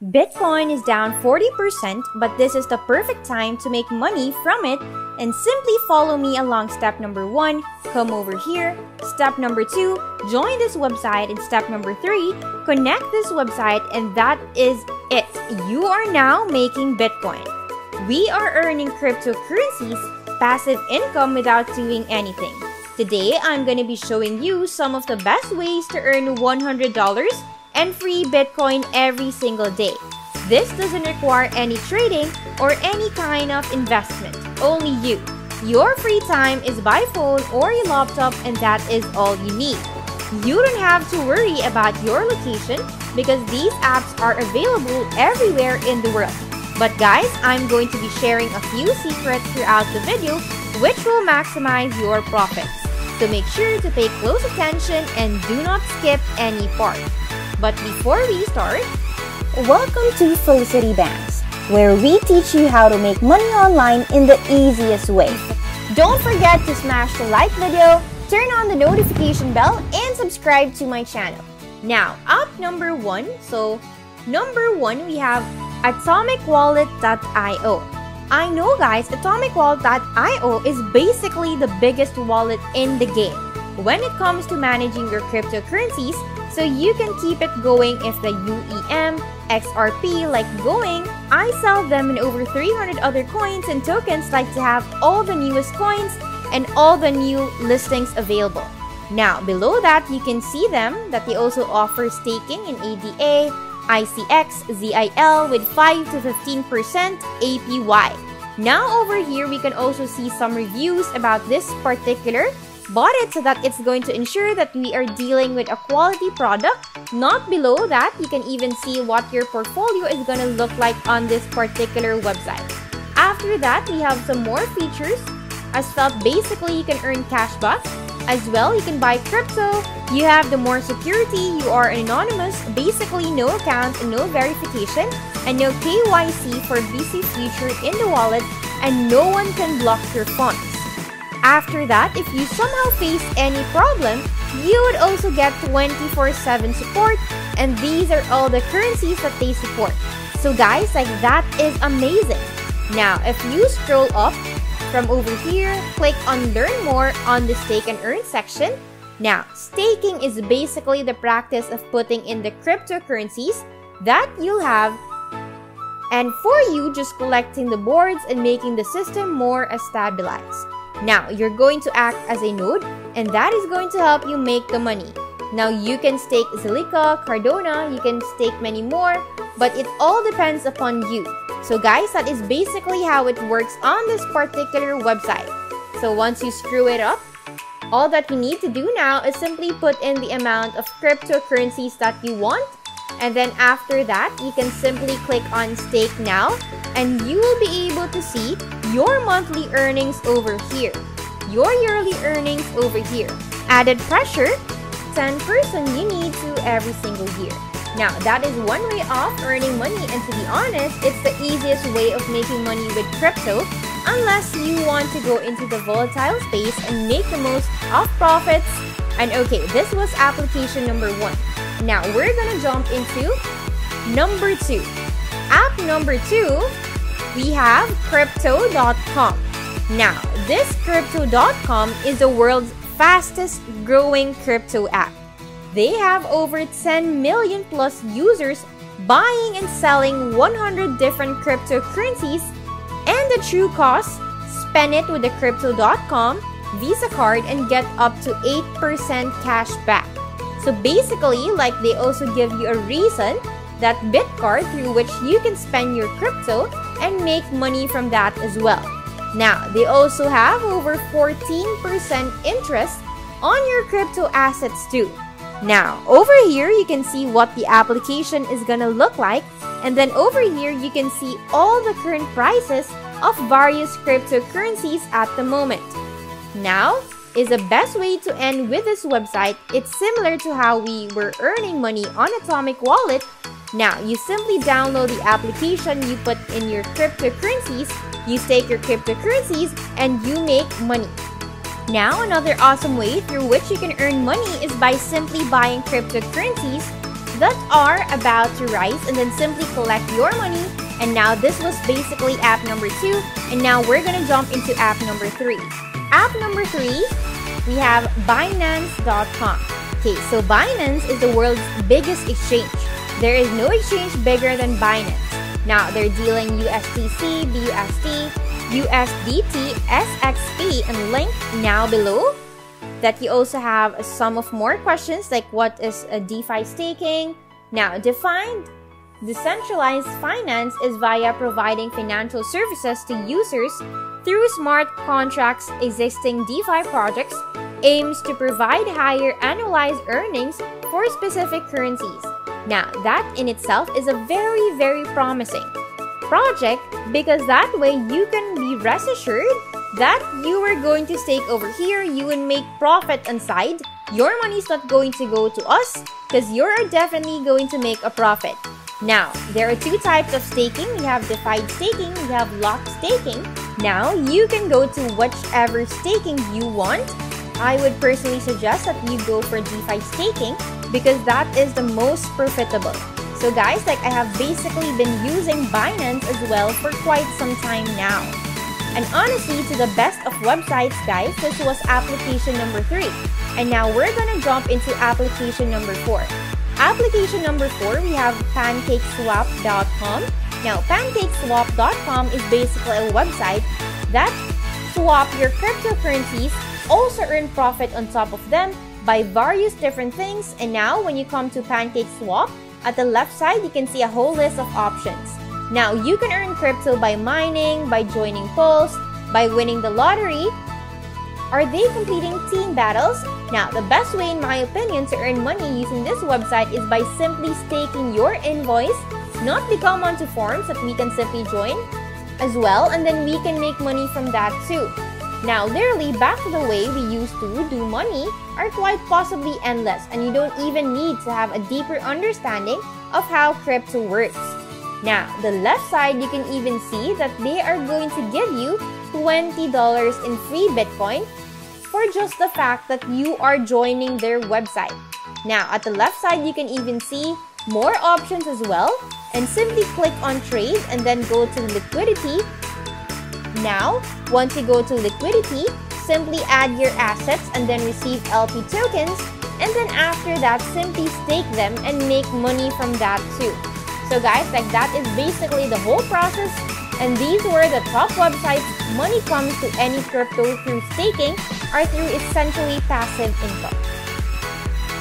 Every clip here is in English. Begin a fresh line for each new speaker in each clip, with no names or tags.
Bitcoin is down 40%, but this is the perfect time to make money from it and simply follow me along step number 1, come over here, step number 2, join this website and step number 3, connect this website and that is it. You are now making Bitcoin. We are earning cryptocurrencies passive income without doing anything. Today, I'm going to be showing you some of the best ways to earn $100 and free Bitcoin every single day. This doesn't require any trading or any kind of investment, only you. Your free time is by phone or your laptop and that is all you need. You don't have to worry about your location because these apps are available everywhere in the world. But guys, I'm going to be sharing a few secrets throughout the video which will maximize your profits. So make sure to pay close attention and do not skip any part. But before we start,
welcome to Felicity Banks, where we teach you how to make money online in the easiest way.
Don't forget to smash the like video, turn on the notification bell, and subscribe to my channel. Now, up number one. So, number one, we have atomicwallet.io. I know guys, atomicwallet.io is basically the biggest wallet in the game when it comes to managing your cryptocurrencies so you can keep it going if the UEM, XRP like going. I sell them in over 300 other coins and tokens like to have all the newest coins and all the new listings available. Now, below that, you can see them that they also offer staking in ADA, ICX, ZIL with 5 to 15% APY. Now over here, we can also see some reviews about this particular bought it so that it's going to ensure that we are dealing with a quality product. Not below that, you can even see what your portfolio is going to look like on this particular website. After that, we have some more features. As felt, basically you can earn cashback. As well, you can buy crypto. You have the more security. You are anonymous. Basically, no account and no verification. And no KYC for BC Future in the wallet. And no one can block your funds. After that, if you somehow face any problem, you would also get 24-7 support and these are all the currencies that they support. So guys, like that is amazing. Now, if you scroll up from over here, click on learn more on the stake and earn section. Now, staking is basically the practice of putting in the cryptocurrencies that you'll have and for you just collecting the boards and making the system more stabilized. Now, you're going to act as a node, and that is going to help you make the money. Now, you can stake Zilliqa, Cardano, you can stake many more, but it all depends upon you. So guys, that is basically how it works on this particular website. So once you screw it up, all that you need to do now is simply put in the amount of cryptocurrencies that you want and then after that, you can simply click on stake now and you will be able to see your monthly earnings over here, your yearly earnings over here. Added pressure, 10% you need to every single year. Now, that is one way of earning money and to be honest, it's the easiest way of making money with crypto unless you want to go into the volatile space and make the most of profits. And okay, this was application number one. Now we're gonna jump into number two. App number two, we have Crypto.com. Now, this Crypto.com is the world's fastest growing crypto app. They have over 10 million plus users buying and selling 100 different cryptocurrencies and the true cost, spend it with the Crypto.com Visa card and get up to 8% cash back. So basically, like they also give you a reason that Bitcard through which you can spend your crypto and make money from that as well. Now, they also have over 14% interest on your crypto assets too. Now, over here, you can see what the application is gonna look like. And then over here, you can see all the current prices of various cryptocurrencies at the moment. Now, is the best way to end with this website. It's similar to how we were earning money on Atomic Wallet. Now, you simply download the application, you put in your cryptocurrencies, you stake your cryptocurrencies, and you make money. Now, another awesome way through which you can earn money is by simply buying cryptocurrencies that are about to rise and then simply collect your money. And now this was basically app number two. And now we're gonna jump into app number three. App number three, we have Binance.com. Okay, so Binance is the world's biggest exchange. There is no exchange bigger than Binance. Now they're dealing USDC, BUSD, USDT, SXP, and link now below that you also have some of more questions like what is a DeFi staking? Now, DeFi decentralized finance is via providing financial services to users through smart contracts existing DeFi projects aims to provide higher annualized earnings for specific currencies. Now, that in itself is a very, very promising project because that way you can be rest assured that you are going to stake over here, you will make profit inside. Your money is not going to go to us because you're definitely going to make a profit. Now, there are two types of staking. We have DeFi staking, we have locked staking. Now, you can go to whichever staking you want. I would personally suggest that you go for DeFi staking because that is the most profitable. So guys, like I have basically been using Binance as well for quite some time now. And honestly, to the best of websites, guys, this was application number three. And now we're gonna jump into application number four. Application number four, we have pancakeswap.com. Now, pancakeswap.com is basically a website that swap your cryptocurrencies, also earn profit on top of them by various different things. And now, when you come to Pancake Swap, at the left side, you can see a whole list of options. Now, you can earn crypto by mining, by joining polls, by winning the lottery. Are they completing team battles? Now, the best way, in my opinion, to earn money using this website is by simply staking your invoice, not become onto forums that we can simply join as well, and then we can make money from that too. Now, literally, back to the way we used to do money are quite possibly endless, and you don't even need to have a deeper understanding of how crypto works. Now, the left side, you can even see that they are going to give you $20 in free Bitcoin for just the fact that you are joining their website. Now, at the left side, you can even see more options as well and simply click on trade and then go to liquidity. Now, once you go to liquidity, simply add your assets and then receive LP tokens and then after that simply stake them and make money from that too. So guys, like that is basically the whole process and these were the top websites money comes to any crypto through staking or through essentially passive income.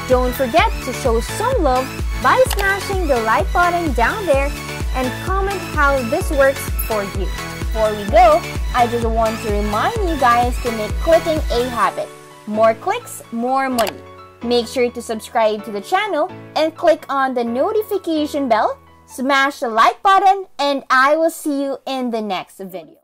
Don't forget to show some love by smashing the like button down there and comment how this works for you. Before we go, I just want to remind you guys to make clicking a habit. More clicks, more money. Make sure to subscribe to the channel and click on the notification bell Smash the like button and I will see you in the next video.